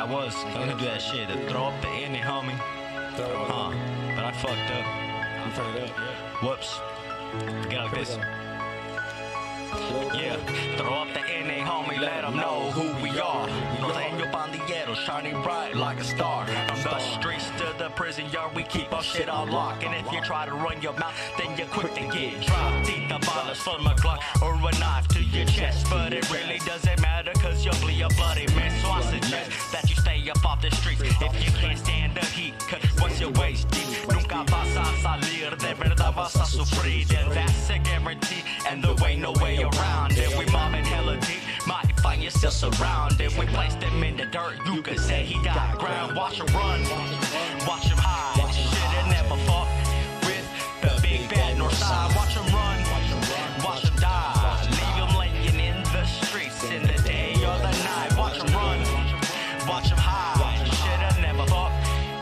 I was gonna do that shit, to throw up the ending, homie. Huh. But I fucked up. You fucked up, yeah. Whoops. Get like this. Yeah, throw up the NA, homie, let them know who we are. Norteño Pandillero, shining bright like a star. From the streets to the prison yard, we keep our shit on lock. And if you try to run your mouth, then you're quick to get dropped. Eat the violence from a Glock or a knife to your chest. But it really doesn't matter, cause you'll bleed a bloody find surrounded. We placed him in the dirt, you could say he got ground. Watch him run, watch him hide. Should've never fought with the big bad north side. Watch him run, watch him die. Leave him laying in the streets in the day or the night. Watch him run, watch him hide. Should've never fought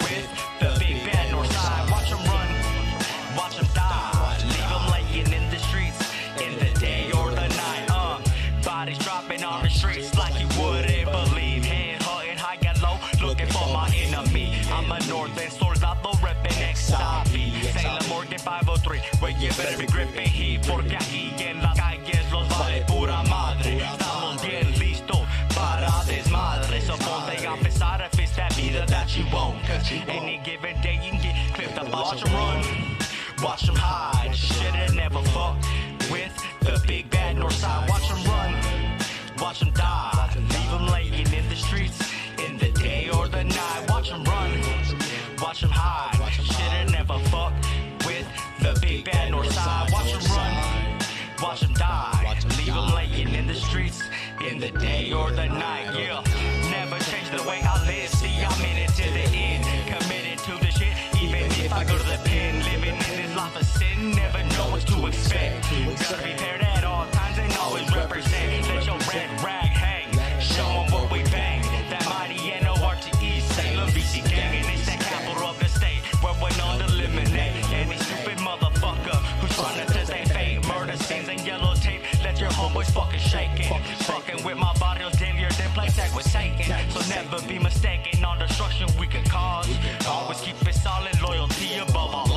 with the big bad north side. Watch him run, watch him die. Leave him laying in the streets in the day or the night. Uh, bodies dropping on the streets you better be gripping heat. Porque aquí en las calles los vale pura madre. Estamos bien listos para desmadre. So ponte a empezar if it's that vida that you want. Cause any given day you can get clipped up. Watch 'em run. Watch them hide, should've never fucked with the big bad north side. Watch them run, watch them die. Leave them laying in the streets in the day or the night. Watch them run, watch them hide. In the day or the night. Yeah, never change the way I live. See, I'm in it to the end, committed to the shit. Even if I go to the pen, living in this life of sin, never know what to expect. Gotta be paired at all times and always represent. Homeboys fucking shaking. Fucking with my barrios dailier than play tag with Satan. So never be mistaken on destruction we can cause. Always keep it solid, loyalty above all